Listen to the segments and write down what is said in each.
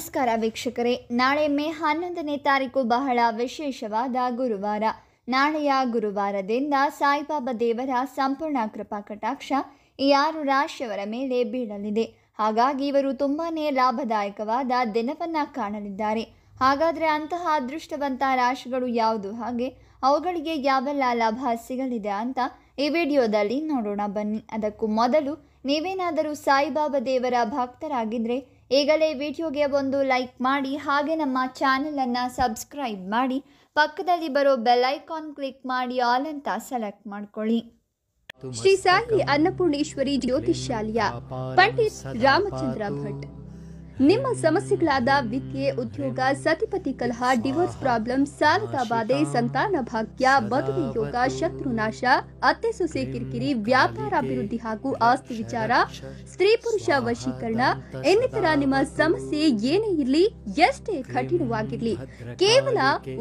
ನಮಸ್ಕಾರ ವೀಕ್ಷಕರೇ. ನಾಳೆ ಮೇ ಹನ್ನೊಂದನೇ ತಾರೀಕು ಬಹಳ ವಿಶೇಷವಾದ ಗುರುವಾರ. ನಾಳೆಯ ಗುರುವಾರದಿಂದ ಸಾಯಿಬಾಬಾ ದೇವರ ಸಂಪೂರ್ಣ ಕೃಪಾ ಕಟಾಕ್ಷ ಈ ಆರು ರಾಶಿಯವರ ಮೇಲೆ ಬೀಳಲಿದೆ. ಹಾಗಾಗಿ ಇವರು ತುಂಬಾನೇ ಲಾಭದಾಯಕವಾದ ದಿನವನ್ನ ಕಾಣಲಿದ್ದಾರೆ. ಹಾಗಾದರೆ ಅಂತಹ ಅದೃಷ್ಟವಂತ ರಾಶಿಗಳು ಯಾವುದು? ಹಾಗೆ ಅವುಗಳಿಗೆ ಯಾವೆಲ್ಲ ಲಾಭ ಸಿಗಲಿದೆ ಅಂತ ಈ ವಿಡಿಯೋದಲ್ಲಿ ನೋಡೋಣ ಬನ್ನಿ. ಅದಕ್ಕೂ ಮೊದಲು ನೀವೇನಾದರೂ ಸಾಯಿಬಾಬಾ ದೇವರ ಭಕ್ತರಾಗಿದ್ದರೆ ಈಗಲೇ ವಿಡಿಯೋಗೆ ಒಂದು ಲೈಕ್ ಮಾಡಿ ಹಾಗೆ ನಮ್ಮ ಚಾನಲನ್ನು ಸಬ್ಸ್ಕ್ರೈಬ್ ಮಾಡಿ ಪಕ್ಕದಲ್ಲಿ ಬರೋ ಬೆಲ್ಲೈಕಾನ್ ಕ್ಲಿಕ್ ಮಾಡಿ ಆಲ್ ಅಂತ ಸೆಲೆಕ್ಟ್ ಮಾಡ್ಕೊಳ್ಳಿ. ಶ್ರೀ ಸಾಯಿ ಅನ್ನಪೂರ್ಣೇಶ್ವರಿ ಜ್ಯೋತಿಷ್ಯಾಲಯ, ಪಂಡಿತ್ ರಾಮಚಂದ್ರ ಭಟ್. ನಿಮ್ಮ ಸಮಸ್ಯೆಗಳಾದ ವಿದ್ಯೆ, ಉದ್ಯೋಗ, ಸತಿಪತಿ ಕಲಹ, ಡಿವೋರ್ಸ್ ಪ್ರಾಬ್ಲಮ್ ಸಾಲದ ಬಾಧೆ ಸಂತಾನ ಭಾಗ್ಯ ಮದುವೆ ಯೋಗ ಶತ್ರುನಾಶ ಅತ್ತೆ ಸೊಸೆ ಕಿರಿಕಿರಿ, ವ್ಯಾಪಾರ ಅಭಿವೃದ್ಧಿ ಹಾಗೂ ಆಸ್ತಿ ವಿಚಾರ, ಸ್ತ್ರೀ ಪುರುಷ ವಶೀಕರಣ, ಇನ್ನಿತರ ನಿಮ್ಮ ಸಮಸ್ಯೆ ಏನೇ ಇರಲಿ, ಎಷ್ಟೇ ಕಠಿಣವಾಗಿರಲಿ, ಕೇವಲ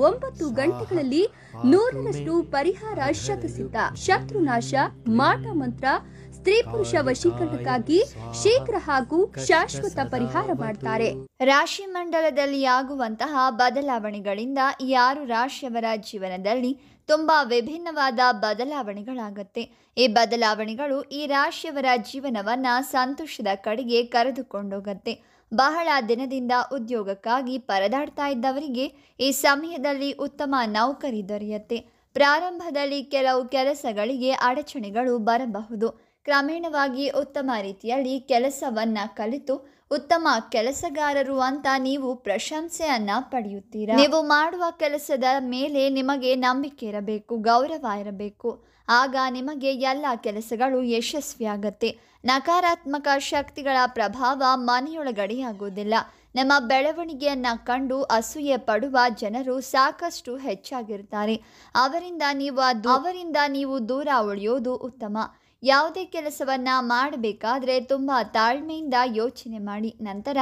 ಒಂಬತ್ತು ಗಂಟೆಗಳಲ್ಲಿ ನೂರರಷ್ಟು ಪರಿಹಾರ ಶತಸಿದ್ಧ ಶತ್ರುನಾಶ ಮಾಟ ಮಂತ್ರ ಸ್ತ್ರೀ ಪುರುಷ ವಶೀಕರಣಕ್ಕಾಗಿ ಶೀಘ್ರ ಹಾಗೂ ಶಾಶ್ವತ ಪರಿಹಾರ ಮಾಡ್ತಾರೆ. ರಾಶಿ ಮಂಡಲದಲ್ಲಿ ಆಗುವಂತಹ ಬದಲಾವಣೆಗಳಿಂದ ಆರು ರಾಶಿಯವರ ಜೀವನದಲ್ಲಿ ತುಂಬಾ ವಿಭಿನ್ನವಾದ ಬದಲಾವಣೆಗಳಾಗತ್ತೆ. ಈ ಬದಲಾವಣೆಗಳು ಈ ರಾಶಿಯವರ ಜೀವನವನ್ನ ಸಂತೋಷದ ಕಡೆಗೆ ಕರೆದುಕೊಂಡೋಗತ್ತೆ. ಬಹಳ ದಿನದಿಂದ ಉದ್ಯೋಗಕ್ಕಾಗಿ ಪರದಾಡ್ತಾ ಇದ್ದವರಿಗೆ ಈ ಸಮಯದಲ್ಲಿ ಉತ್ತಮ ನೌಕರಿ ದೊರೆಯುತ್ತೆ. ಪ್ರಾರಂಭದಲ್ಲಿ ಕೆಲವು ಕೆಲಸಗಳಿಗೆ ಅಡಚಣೆಗಳು ಬರಬಹುದು. ಕ್ರಮೇಣವಾಗಿ ಉತ್ತಮ ರೀತಿಯಲ್ಲಿ ಕೆಲಸವನ್ನ ಕಲಿತು ಉತ್ತಮ ಕೆಲಸಗಾರರು ಅಂತ ನೀವು ಪ್ರಶಂಸೆಯನ್ನ ಪಡೆಯುತ್ತೀರಾ? ನೀವು ಮಾಡುವ ಕೆಲಸದ ಮೇಲೆ ನಿಮಗೆ ನಂಬಿಕೆ ಇರಬೇಕು, ಗೌರವ ಇರಬೇಕು. ಆಗ ನಿಮಗೆ ಎಲ್ಲ ಕೆಲಸಗಳು ಯಶಸ್ವಿಯಾಗತ್ತೆ. ನಕಾರಾತ್ಮಕ ಶಕ್ತಿಗಳ ಪ್ರಭಾವ ಮನೆಯೊಳಗಡೆ ನಮ್ಮ ಬೆಳವಣಿಗೆಯನ್ನ ಕಂಡು ಅಸೂಯೆ ಪಡುವ ಜನರು ಸಾಕಷ್ಟು ಹೆಚ್ಚಾಗಿರ್ತಾರೆ. ಅವರಿಂದ ನೀವು ಅದು ಅವರಿಂದ ನೀವು ದೂರ ಉಳಿಯೋದು ಉತ್ತಮ. ಯಾವುದೇ ಕೆಲಸವನ್ನ ಮಾಡಬೇಕಾದ್ರೆ ತುಂಬ ತಾಳ್ಮೆಯಿಂದ ಯೋಚನೆ ಮಾಡಿ, ನಂತರ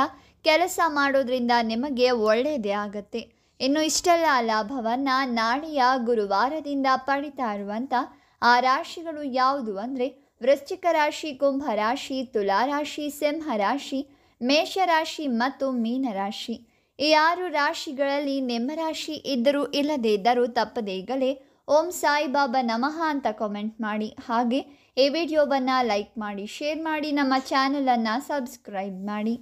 ಕೆಲಸ ಮಾಡೋದ್ರಿಂದ ನಿಮಗೆ ಒಳ್ಳೆಯದೇ ಆಗತ್ತೆ. ಇನ್ನು ಇಷ್ಟೆಲ್ಲ ಲಾಭವನ್ನು ನಾಳೆಯ ಗುರುವಾರದಿಂದ ಪಡಿತಾ ಇರುವಂಥ ಆ ರಾಶಿಗಳು ಯಾವುದು ಅಂದರೆ ವೃಶ್ಚಿಕ ರಾಶಿ, ಕುಂಭ ರಾಶಿ, ತುಲಾ ರಾಶಿ, ಸಿಂಹ ರಾಶಿ ಮೇಷರಾಶಿ ಮತ್ತು ಮೀನರಾಶಿ ಈ ಆರು ರಾಶಿಗಳಲ್ಲಿ ನಿಮ್ಮ ರಾಶಿ ಇದ್ದರೂ ಇಲ್ಲದೇ ಇದ್ದರೂ ತಪ್ಪದೇ ಈಗಲೇ ಓಂ ಸಾಯಿಬಾಬಾ ನಮಃ ಅಂತ ಕಾಮೆಂಟ್ ಮಾಡಿ. ಹಾಗೆ ಈ ವಿಡಿಯೋವನ್ನು ಲೈಕ್ ಮಾಡಿ ಶೇರ್ ಮಾಡಿ ನಮ್ಮ ಚಾನಲನ್ನು ಸಬ್ಸ್ಕ್ರೈಬ್ ಮಾಡಿ.